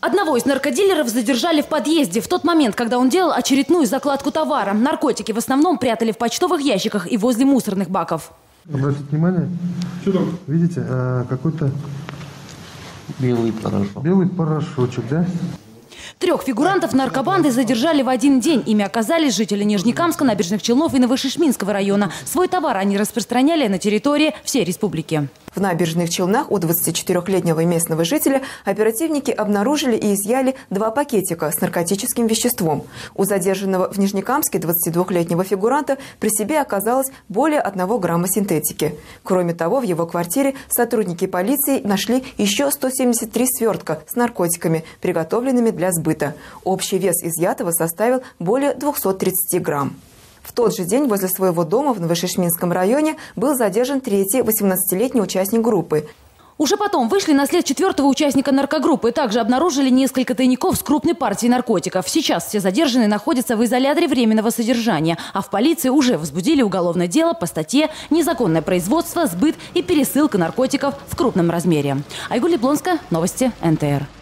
Одного из наркодилеров задержали в подъезде в тот момент, когда он делал очередную закладку товара. Наркотики в основном прятали в почтовых ящиках и возле мусорных баков. Обратите внимание, Что там? видите, э, какой-то Белый порошок. белый порошочек, да? Трех фигурантов наркобанды задержали в один день. Ими оказались жители Нижнекамска, Набережных Челнов и Новошишминского района. Свой товар они распространяли на территории всей республики. В набережных Челнах у 24-летнего местного жителя оперативники обнаружили и изъяли два пакетика с наркотическим веществом. У задержанного в Нижнекамске 22-летнего фигуранта при себе оказалось более 1 грамма синтетики. Кроме того, в его квартире сотрудники полиции нашли еще 173 свертка с наркотиками, приготовленными для сбыта. Общий вес изъятого составил более 230 грамм. В тот же день возле своего дома в Новошишминском районе был задержан третий 18-летний участник группы. Уже потом вышли на след четвертого участника наркогруппы. Также обнаружили несколько тайников с крупной партией наркотиков. Сейчас все задержанные находятся в изоляторе временного содержания. А в полиции уже возбудили уголовное дело по статье «Незаконное производство, сбыт и пересылка наркотиков в крупном размере». Айгуль Блонская, новости НТР.